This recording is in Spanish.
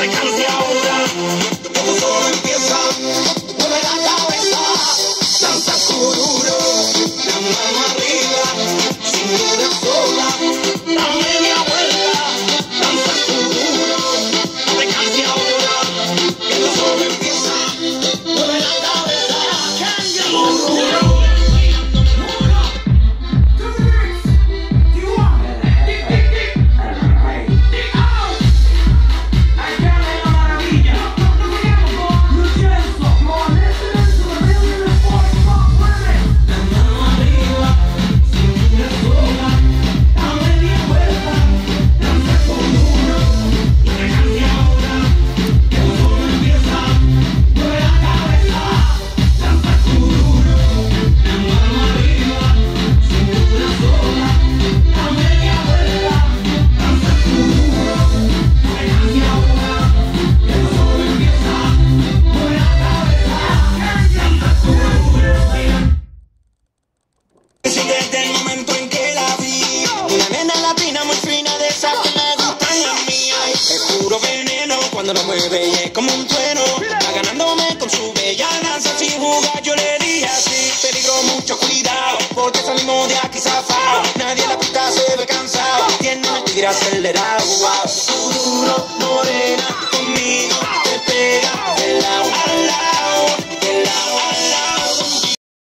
becomes your viene como un trueno, va ganándome con su bella danza sin jugar. Yo le dije así, peligro, mucho cuidado, porque salimos de aquí zafado. Nadie en la pista se ve cansado, tiene el tigre acelerado. Wow.